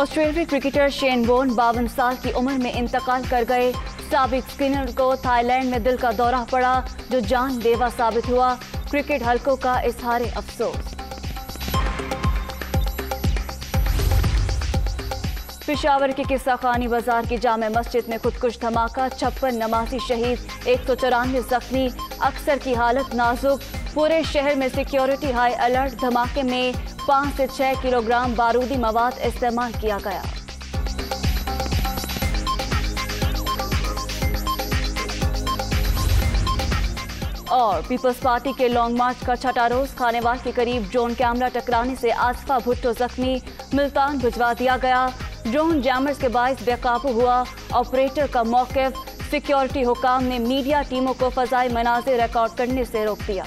ऑस्ट्रेलियाई cricketer Shane bone बावन साल की उम्र में इंतकाल कर गए। सबक स्पिनर को थाईलैंड में दिल का दौरा पड़ा, जो जानलेवा साबित हुआ। क्रिकेट हलकों का इजहार अफसोस। पिशावर के किस्सा खानी बाज़ार की जाम मस्जिद में खुदकुश धमाका, छप्पन नमाजी शहीद, एक सौ चौरानवे जख्मी। अक्सर की हालत नाजुक पूरे शहर में सिक्योरिटी हाई अलर्ट धमाके में पाँच से छह किलोग्राम बारूदी मवाद इस्तेमाल किया गया। और पीपल्स पार्टी के लॉन्ग मार्च का छठा रोज खानेवाल के करीब ड्रोन कैमरा टकराने से आसफा भुट्टो जख्मी मुल्तान भिजवा दिया गया। ड्रोन जैमर्स के बायस बेकाबू हुआ। ऑपरेटर का मौके सिक्योरिटी हुकाम ने मीडिया टीमों को फजाई मनाजिर रिकॉर्ड करने से रोक दिया।